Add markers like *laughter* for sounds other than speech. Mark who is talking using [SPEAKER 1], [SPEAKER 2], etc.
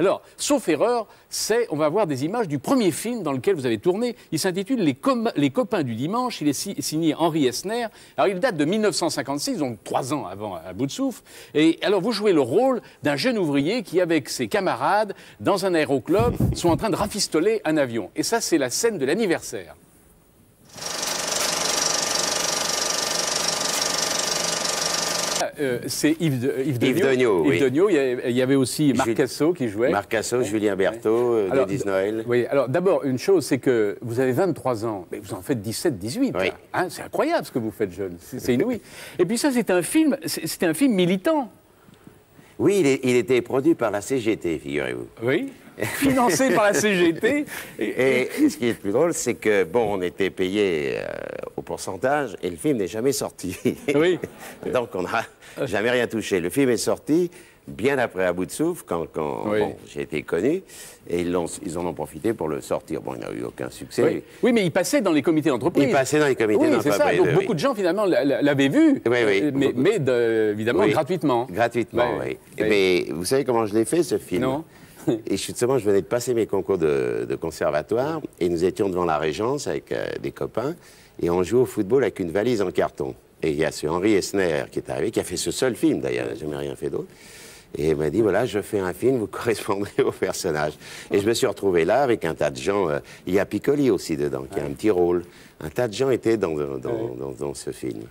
[SPEAKER 1] Alors, sauf erreur, c'est, on va voir des images du premier film dans lequel vous avez tourné. Il s'intitule les, copains du dimanche. Il est signé Henri Esner. Alors, il date de 1956, donc trois ans avant à bout de souffle. Et alors, vous jouez le rôle d'un jeune ouvrier qui, avec ses camarades, dans un aéroclub, sont en train de rafistoler un avion. Et ça, c'est la scène de l'anniversaire. Euh, c'est Yves, de, Yves, Yves Il y avait aussi Marc Casso qui jouait.
[SPEAKER 2] Marc Casso, Julien Berthaud, euh, alors, Noël.
[SPEAKER 1] Oui, alors d'abord, une chose, c'est que vous avez 23 ans, mais vous en faites 17, 18. Hein, c'est incroyable ce que vous faites jeune, c'est inouï. Et puis ça, c'était un film, c'était un film militant.
[SPEAKER 2] Oui, il, il était produit par la CGT, figurez-vous.
[SPEAKER 1] Oui financé par la CGT.
[SPEAKER 2] Et, ce qui est le plus drôle, c'est que, bon, on était payé euh, au pourcentage et le film n'est jamais sorti. Oui. *laughs* Donc, on n'a jamais rien touché. Le film est sorti bien après À bout de souffle, quand, j'ai été connu, et ils, ils, en ont profité pour le sortir. Bon, il n'a eu aucun succès.
[SPEAKER 1] Oui. mais il passait dans les comités d'entreprise.
[SPEAKER 2] Il passait dans les comités d'entreprise.
[SPEAKER 1] c'est ça. Donc, beaucoup de gens, finalement, l'avaient vu, oui, oui. mais, mais évidemment, gratuitement.
[SPEAKER 2] Gratuitement, oui. Mais vous savez comment je l'ai fait, ce film?
[SPEAKER 1] Non. *laughs*
[SPEAKER 2] Et justement, je venais de passer mes concours de, conservatoire et nous étions devant la Régence avec euh, des copains et on jouait au football avec une valise en carton. Et il y a ce Henri Esner qui est arrivé, qui a fait ce seul film d'ailleurs, il n'a jamais rien fait d'autre. Et il m'a dit, voilà, je fais un film, vous *laughs* correspondrez au personnage. Et je me suis retrouvé là avec un tas de gens. Euh, il y a Piccoli aussi dedans, qui a un petit rôle. Un tas de gens étaient dans, dans ce film.